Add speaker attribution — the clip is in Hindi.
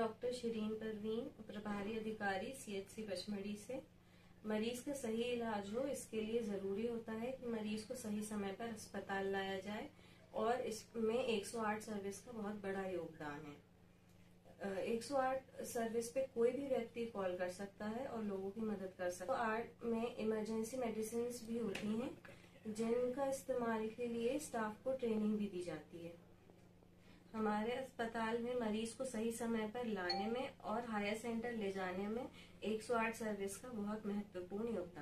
Speaker 1: डॉक्टर शरीन परवीन, प्रभारी अधिकारी सीएचसी पचमढ़ी से। मरीज़ का सही इलाज हो, इसके लिए ज़रूरी होता है कि मरीज़ को सही समय पर अस्पताल लाया जाए और इसमें 108 सर्विस का बहुत बड़ा योगदान है। 108 सर्विस पे कोई भी व्यक्ति कॉल कर सकता है और लोगों की मदद कर सकता है। तो में इमरजेंसी मेडिसिन भी होती हैं, जिनका इस्तेमाल के लिए स्टाफ को ट्रेनिंग भी दी जाती है। हमारे अस्पताल में मरीज़ को सही समय पर लाने में और हायर सेंटर ले जाने में 108 सर्विस का बहुत महत्वपूर्ण योगदान